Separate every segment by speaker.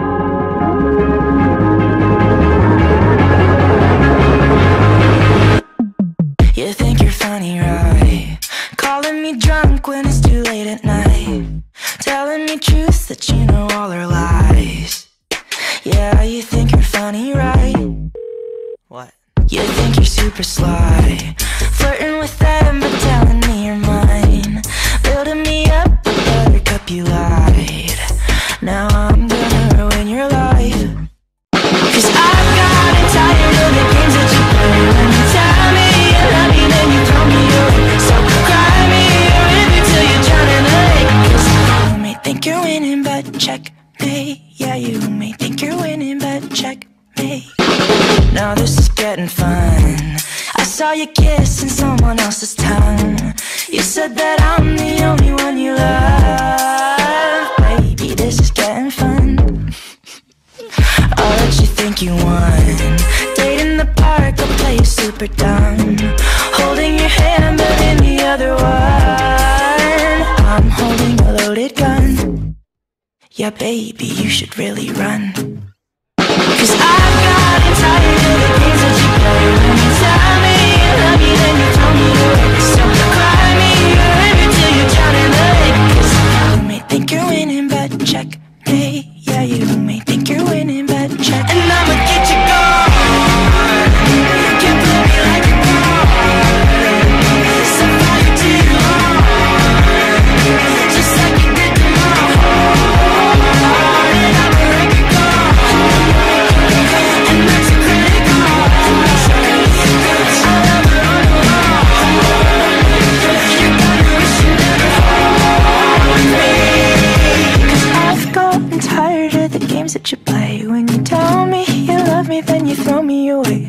Speaker 1: You think you're funny, right? Calling me drunk when it's too late at night. Telling me truths that you know all are lies. Yeah, you think you're funny, right? What? You think you're super sly. Flirting check me. Yeah, you may think you're winning, but check me. Now this is getting fun. I saw you kissing someone else's tongue. You said that I'm the only one you love. Baby, this is getting fun. I'll let you think you won. Date in the park, I'll play you super dumb. Holding your hand, but in the other one, I'm holding a loaded gun. Yeah, baby, you should really run.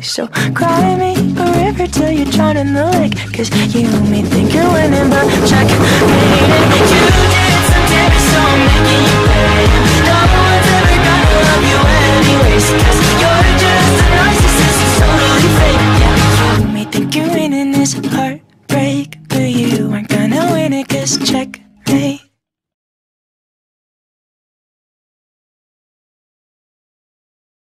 Speaker 1: So cry me a river till you drown in the lake. Cause you may me think you're winning But check, made it, you